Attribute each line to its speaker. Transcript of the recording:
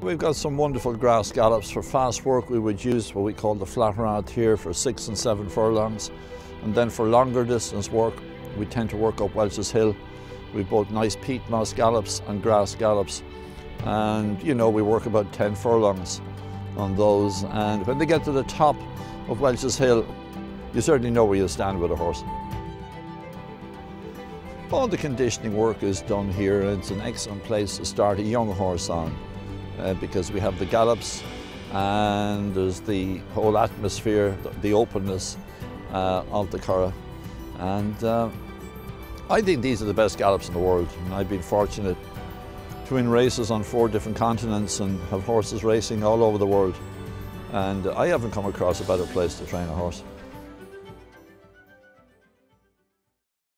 Speaker 1: We've got some wonderful grass gallops. For fast work we would use what we call the flat rod here for six and seven furlongs. And then for longer distance work we tend to work up Welch's Hill. We've both nice peat moss gallops and grass gallops. And you know we work about 10 furlongs on those and when they get to the top of Welch's Hill you certainly know where you stand with a horse. All the conditioning work is done here and it's an excellent place to start a young horse on uh, because we have the gallops and there's the whole atmosphere, the, openness uh, of the Curragh. And uh, I think these are the best gallops in the world. And I've been fortunate to win races on four different continents and have horses racing all over the world. And I haven't come across a better place to train a horse.